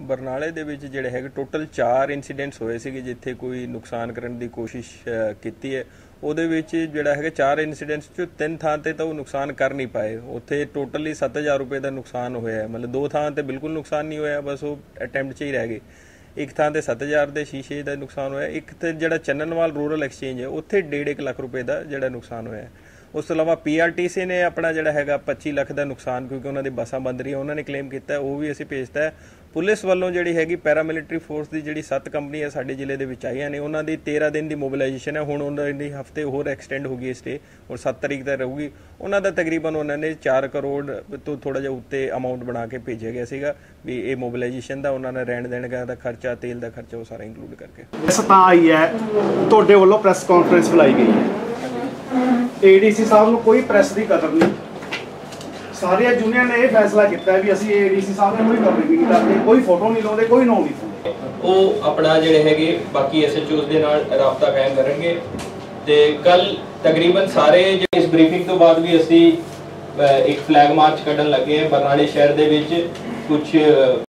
ਬਰਨਾਲੇ ਦੇ ਵਿੱਚ ਜਿਹੜੇ ਹੈਗੇ ਟੋਟਲ 4 ਇਨਸੀਡੈਂਟਸ ਹੋਏ ਸੀਗੇ ਜਿੱਥੇ ਕੋਈ ਨੁਕਸਾਨ ਕਰਨ ਦੀ ਕੋਸ਼ਿਸ਼ ਕੀਤੀ ਹੈ। ਉਹਦੇ ਵਿੱਚ ਜਿਹੜਾ ਹੈਗਾ 4 ਇਨਸੀਡੈਂਟਸ 'ਚੋਂ ਤਿੰਨ ਥਾਂ ਤੇ ਤਾਂ ਉਹ ਨੁਕਸਾਨ ਕਰ ਨਹੀਂ ਪਾਏ। ਉੱਥੇ ਟੋਟਲੀ 7000 ਰੁਪਏ ਦਾ ਨੁਕਸਾਨ ਹੋਇਆ ਹੈ। ਮਤਲਬ ਦੋ ਥਾਂ ਤੇ ਬਿਲਕੁਲ ਨੁਕਸਾਨ ਨਹੀਂ ਹੋਇਆ, ਬਸ ਉਹ ਅਟੈਂਪਟ 'ਚ ਹੀ ਰਹਿ ਗਏ। ਇੱਕ ਥਾਂ ਤੇ 7000 ਦੇ ਸ਼ੀਸ਼ੇ ਦਾ ਨੁਕਸਾਨ ਹੋਇਆ। ਇੱਕ ਤੇ ਜਿਹੜਾ ਚੰਨਨਵਾਲ ਰੂਰਲ ਐਕਸਚੇਂਜ ਹੈ, ਉੱਥੇ 1.5 ਲੱਖ ਰੁਪਏ ਦਾ ਜਿਹੜਾ ਨੁਕਸਾਨ ਹੋਇਆ ਉਸ ਤੋਂ ਇਲਾਵਾ ਪੀਆਰਟੀਸੀ ਨੇ ਆਪਣਾ ਜਿਹੜਾ ਹੈਗਾ 25 ਲੱਖ ਦਾ ਨੁਕਸਾਨ, ਕਿਉਂਕਿ ਉਹਨਾਂ ਦੀ ਬੱਸਾਂ ਬੰਦ ਰਹੀਆਂ, ਉਹਨਾਂ ਨੇ ਕਲੇਮ ਕੀਤਾ ਉਹ ਵੀ ਅਸੀਂ ਭੇਜਤਾ ਪੁਲਿਸ ਵੱਲੋਂ ਜਿਹੜੀ ਹੈਗੀ ਪੈਰਾਮਿਲਟਰੀ ਫੋਰਸ ਦੀ ਜਿਹੜੀ 7 ਕੰਪਨੀਆਂ ਸਾਡੇ ਜ਼ਿਲ੍ਹੇ ਦੇ ਵਿੱਚ ਆਈਆਂ ਨੇ ਉਹਨਾਂ ਦੀ 13 ਦਿਨ ਦੀ ਮੋਬਿਲਾਈਜੇਸ਼ਨ ਹੈ। ਹੁਣ ਉਹਨਾਂ ਦੀ ਹਫ਼ਤੇ ਹੋਰ ਐਕਸਟੈਂਡ ਹੋ ਗਈ ਸਟੇ ਔਰ 7 ਤਰੀਕ ਤੱਕ ਰਹੂਗੀ। ਉਹਨਾਂ ਦਾ ਤਕਰੀਬਨ ਉਹਨਾਂ ਨੇ 4 ਕਰੋੜ ਤੋਂ ਥੋੜਾ ਜਿਹਾ ਉੱਤੇ ਅਮਾਉਂਟ ਬਣਾ ਕੇ ਭੇਜਿਆ ਗਿਆ ਸੀਗਾ ਵੀ ਇਹ ਮੋਬਿਲਾਈਜੇਸ਼ਨ ਦਾ ਉਹਨਾਂ ਨੇ ਰਹਿਣ ਦੇਣ ਦਾ ਖਰਚਾ ਤੇਲ ਦਾ ਖਰਚਾ ਉਹ ਸਾਰਾ ਇੰਕਲੂਡ ਕਰਕੇ। ਇਸ ਤਾਂ ਆਈ ਹੈ ਤੁਹਾਡੇ ਵੱਲੋਂ ਪ੍ਰੈਸ ਕਾਨਫਰੰਸ ਬੁਲਾਈ ਗਈ ਹੈ। ਏਡੀਸੀ ਸਾਹਿਬ ਨੂੰ ਕੋਈ ਪ੍ਰੈਸ ਦੀ ਕਦਰ ਨਹੀਂ? ਸਾਰੀਆਂ ਯੂਨੀਅਨ ਨੇ ਇਹ ਫੈਸਲਾ ਕੀਤਾ ਵੀ ਅਸੀਂ ਏਡੀਸੀ ਸਾਹਿਬ ਨੂੰ ਕੋਈ ਕਵਰਿੰਗ ਨਹੀਂ ਕਰਦੇ ਕੋਈ ਫੋਟੋ ਨਹੀਂ ਲਾਉਂਦੇ, ਕੋਈ ਨੋ ਨਹੀਂ ਉਹ ਆਪਣਾ ਜਿਹੜੇ ਹੈਗੇ ਬਾਕੀ ਐਸਐਚਓਸ ਦੇ ਨਾਲ ਰਾਬਤਾ ਕਾਇਮ ਕਰਨਗੇ ਤੇ ਕੱਲ ਤਕਰੀਬਨ ਸਾਰੇ ਜਿਹੜੇ ਇਸ ਬਰੀਫਿੰਗ ਤੋਂ ਬਾਅਦ ਵੀ ਅਸੀਂ ਇੱਕ ਫਲੈਗ ਮਾਰਚ ਕੱਢਣ ਲੱਗੇ ਹਾਂ ਬਰਨਾਲੇ ਸ਼ਹਿਰ ਦੇ ਵਿੱਚ ਕੁਝ